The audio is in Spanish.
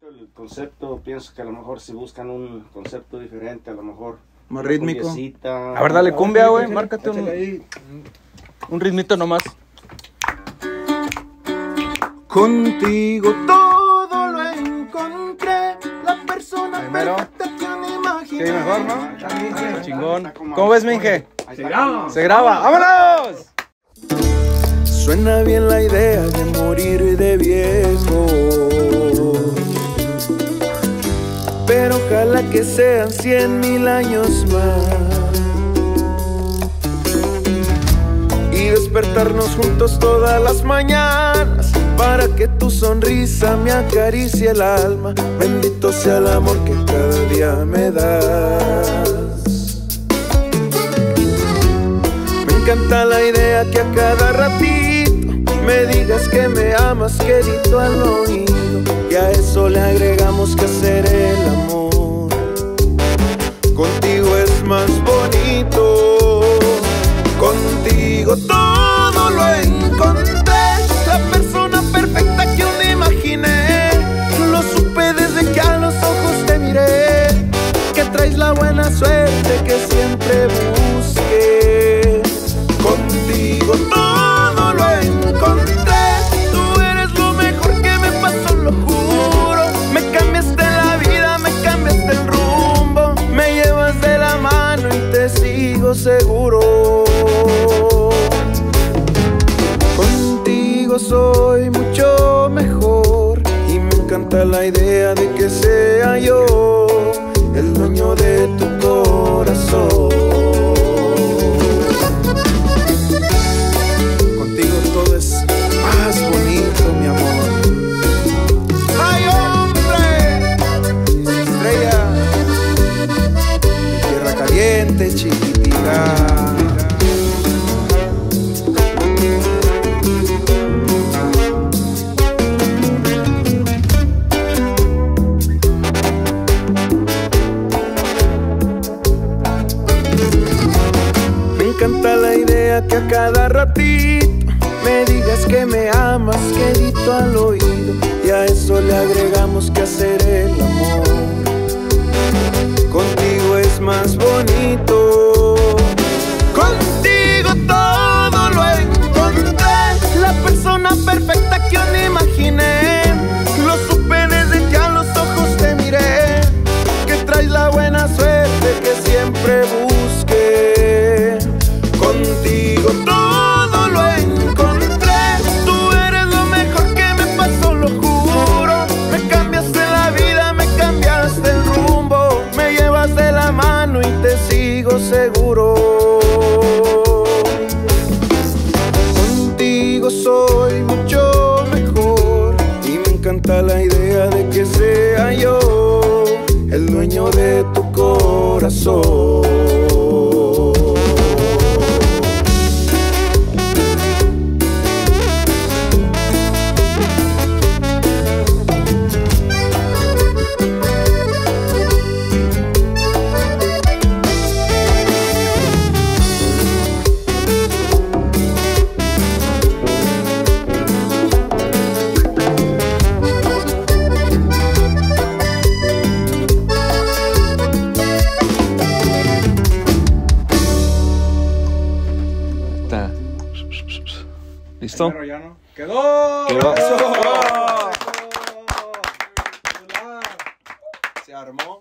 poquito el concepto, pienso que a lo mejor si buscan un concepto diferente, a lo mejor Más rítmico. A ver, dale cumbia, güey. Márcate un, ahí. un ritmito nomás. Contigo todo lo encontré. La persona Primero. perfecta que me imaginé. Sí, mejor, ¿no? Chingón. ¿Cómo ves, Minge? Se graba. Se graba. ¡Vámonos! Suena bien la idea de morir que sean cien mil años más. Y despertarnos juntos todas las mañanas. Para que tu sonrisa me acaricie el alma. Bendito sea el amor que cada día me das. Me encanta la idea que a cada ratito me digas que me amas, querido al oído. Y a eso le agregamos que hacer Contigo todo lo encontré. Contigo soy mucho mejor y me encanta la idea de que sea yo el dueño de tu corazón. Que a cada ratito me digas que me amas, quedito al oído. Y a eso le agregamos que hacer el amor. Contigo es más bonito. Seguro. Contigo soy mucho mejor y me encanta la idea de que sea yo el dueño de tu corazón. ¡Quedó! Se armó.